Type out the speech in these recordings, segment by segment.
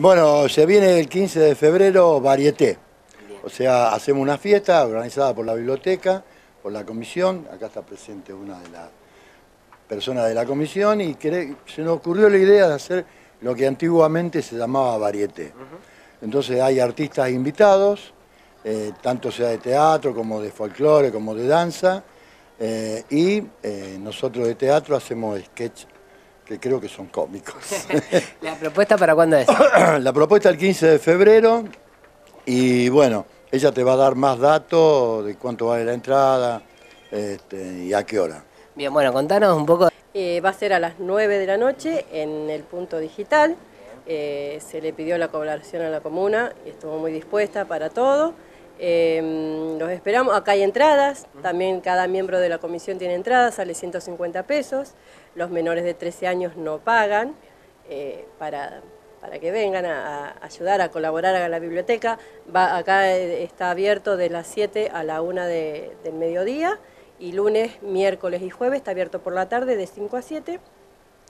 Bueno, se viene el 15 de febrero Varieté. O sea, hacemos una fiesta organizada por la biblioteca, por la comisión. Acá está presente una de las personas de la comisión y se nos ocurrió la idea de hacer lo que antiguamente se llamaba Varieté. Entonces hay artistas invitados, eh, tanto sea de teatro como de folclore, como de danza, eh, y eh, nosotros de teatro hacemos sketch que creo que son cómicos. ¿La propuesta para cuándo es? la propuesta el 15 de febrero y bueno, ella te va a dar más datos de cuánto vale la entrada este, y a qué hora. Bien, bueno, contanos un poco. va a ser a las 9 de la noche en el punto digital. se le pidió la colaboración a la comuna y estuvo muy dispuesta para todo. Em, los esperamos, acá hay entradas, también cada miembro de la comisión tiene entradas, sale 150 pesos, los menores de 13 años no pagan eh, para, para que vengan a, ayudar, a colaborar a la biblioteca. Va, acá eh, está abierto de las 7 a la 1 del mediodía y lunes, miércoles y jueves está abierto por la tarde de 5 a 7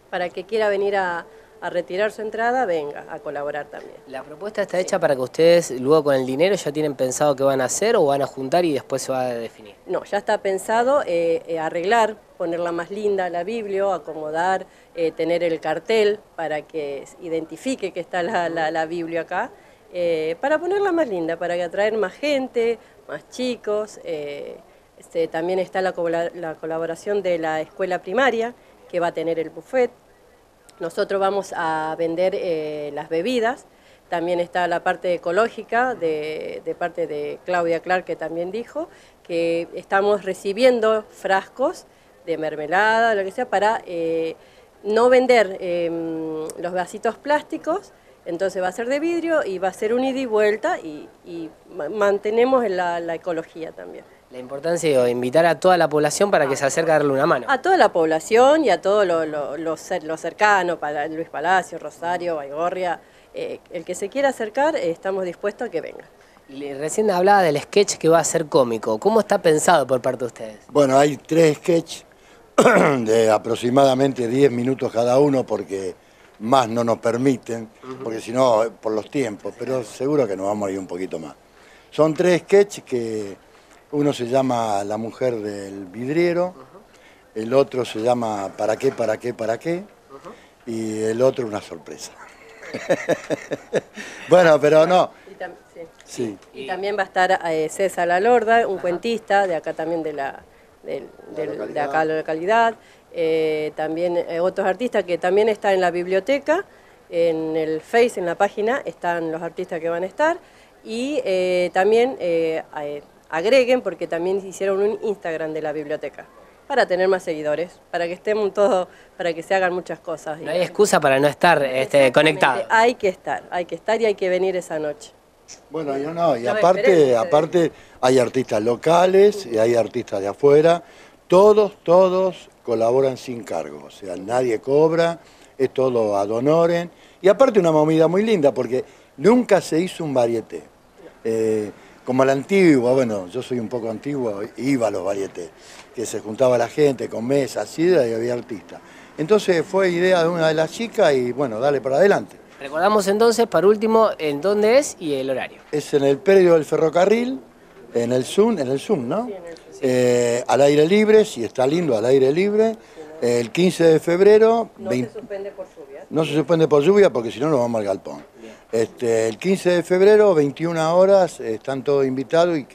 para que quiera venir a, a retirar su entrada, venga a colaborar también. ¿La propuesta está hecha para que ustedes luego con el dinero ya tienen pensado qué van a hacer o van a juntar y después se va a definir? No, ya está pensado eh, eh, arreglar, ponerla más linda la Biblia, acomodar, eh, tener el cartel para que identifique que está la, Biblia acá, para ponerla más linda, para atraer más gente, más chicos. Este, también está la, la colaboración de la escuela primaria, que va a tener el buffet, nosotros vamos a vender eh, las bebidas, también está la parte ecológica de, parte de Claudia Clark que también dijo que estamos recibiendo frascos de mermelada, lo que sea, para eh, no vender em, los vasitos plásticos, entonces va a ser de vidrio y va a ser un ida y vuelta y, mantenemos la ecología también. La importancia de invitar a toda la población para que se acerque a darle una mano. A toda la población y a todo lo, lo, cercano, para Luis Palacio, Rosario, Baigorria, eh, el que se quiera acercar, eh, estamos dispuestos a que venga. Y recién hablaba del sketch que va a ser cómico. ¿Cómo está pensado por parte de ustedes? Bueno, hay tres sketches de aproximadamente 10 minutos cada uno porque más no nos permiten, porque si no, por los tiempos, pero seguro que nos vamos a ir un poquito más. Son tres sketches que uno se llama La mujer del vidriero, el otro se llama ¿Para qué, para qué, para qué? Y el otro una sorpresa. bueno, pero no. Sí. Y también va a estar eh, César La Lorda, un cuentista de acá también de la, de, acá la localidad. Eh, también eh, otros artistas que también están en la biblioteca, en el Face, en la página, están los artistas que van a estar. Y también agreguen porque también hicieron un Instagram de la biblioteca para tener más seguidores, para que estemos todos, para que se hagan muchas cosas. No hay excusa para no estar este, conectado. Hay que estar, hay que estar y hay que venir esa noche. Bueno, yo no, y aparte, aparte hay artistas locales y hay artistas de afuera, todos, todos colaboran sin cargo, o sea, nadie cobra, es todo ad honorem, y aparte una movida muy linda, porque nunca se hizo un varieté. Eh, como la antigua, bueno, yo soy un poco antiguo, iba a los varietés, que se juntaba la gente con mesas, sidra y había artistas. Entonces fue idea de una de las chicas y bueno, dale para adelante. Recordamos entonces, para último, en dónde es y el horario. Es en el predio del ferrocarril, en el Zoom, en el Zoom, ¿no? Sí, en el Zoom, eh, al aire libre, si está lindo, al aire libre. El 15 de febrero... No se suspende por lluvia. No se suspende por lluvia porque si no nos vamos al galpón. Este, el 15 de febrero, 21 horas, están todos invitados y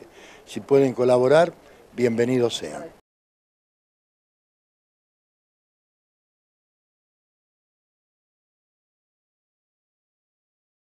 si pueden colaborar, bienvenidos sean.